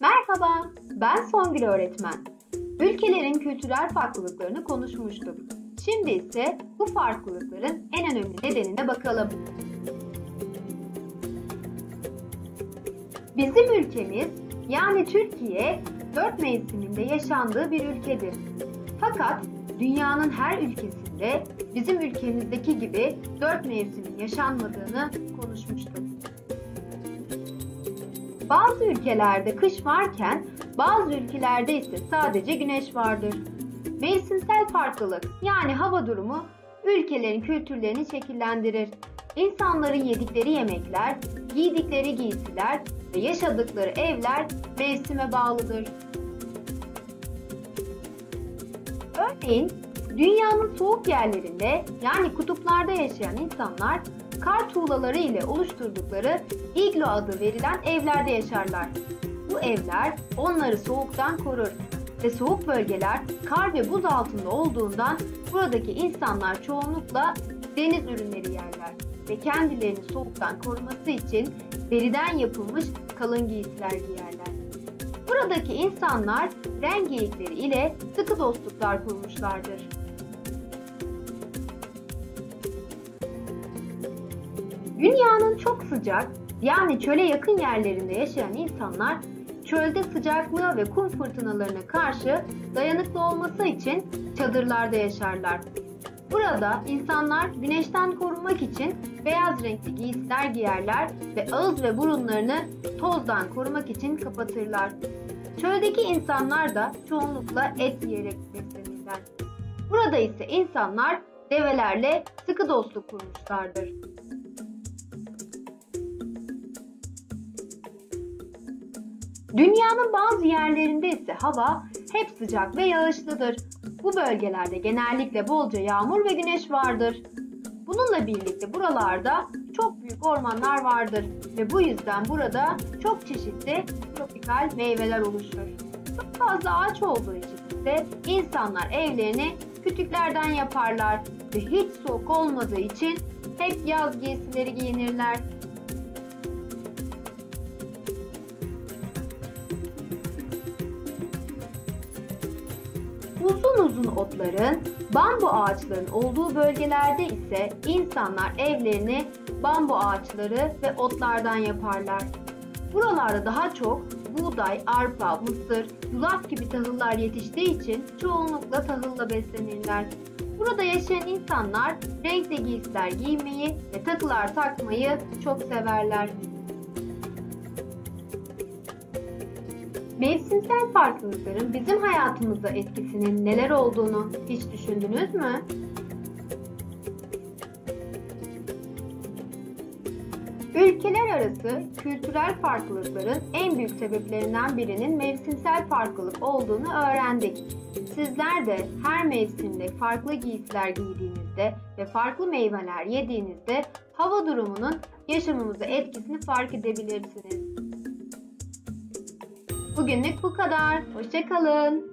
Merhaba, ben Songül öğretmen. Ülkelerin kültürel farklılıklarını konuşmuştuk. Şimdi ise bu farklılıkların en önemli nedenine bakalım. Bizim ülkemiz yani Türkiye dört mevsiminde yaşandığı bir ülkedir. Fakat dünyanın her ülkesinde bizim ülkemizdeki gibi dört mevsimin yaşanmadığını konuşmuştuk. Bazı ülkelerde kış varken bazı ülkelerde ise sadece güneş vardır. Mevsimsel farklılık yani hava durumu ülkelerin kültürlerini şekillendirir. İnsanların yedikleri yemekler, giydikleri giysiler ve yaşadıkları evler mevsime bağlıdır. Örneğin dünyanın soğuk yerlerinde yani kutuplarda yaşayan insanlar kar tuğlaları ile oluşturdukları iglo adı verilen evlerde yaşarlar. Bu evler onları soğuktan korur ve soğuk bölgeler kar ve buz altında olduğundan buradaki insanlar çoğunlukla deniz ürünleri yerler ve kendilerini soğuktan koruması için deriden yapılmış kalın giysiler giyerler. Buradaki insanlar geyikleri ile sıkı dostluklar kurmuşlardır. Dünyanın çok sıcak yani çöle yakın yerlerinde yaşayan insanlar çölde sıcaklığa ve kum fırtınalarına karşı dayanıklı olması için çadırlarda yaşarlar. Burada insanlar güneşten korunmak için beyaz renkli giysiler giyerler ve ağız ve burunlarını tozdan korumak için kapatırlar. Çöldeki insanlar da çoğunlukla et yiyerek beslenirler. Burada ise insanlar develerle sıkı dostluk kurmuşlardır. Dünyanın bazı yerlerinde ise hava hep sıcak ve yağışlıdır. Bu bölgelerde genellikle bolca yağmur ve güneş vardır. Bununla birlikte buralarda çok büyük ormanlar vardır ve bu yüzden burada çok çeşitli tropikal meyveler oluşur. Çok fazla ağaç olduğu için ise insanlar evlerini kütüklerden yaparlar ve hiç soğuk olmadığı için hep yaz giysileri giyinirler. Uzun uzun otların, bambu ağaçların olduğu bölgelerde ise insanlar evlerini bambu ağaçları ve otlardan yaparlar. Buralarda daha çok buğday, arpa, mısır, yulaf gibi tahıllar yetiştiği için çoğunlukla tahılla beslenirler. Burada yaşayan insanlar renkli giysiler giymeyi ve takılar takmayı çok severler. Mevsimsel farklılıkların bizim hayatımızda etkisinin neler olduğunu hiç düşündünüz mü? Ülkeler arası kültürel farklılıkların en büyük sebeplerinden birinin mevsimsel farklılık olduğunu öğrendik. Sizler de her mevsimde farklı giysiler giydiğinizde ve farklı meyveler yediğinizde hava durumunun yaşamımıza etkisini fark edebilirsiniz. Bugünlük bu kadar. Hoşçakalın.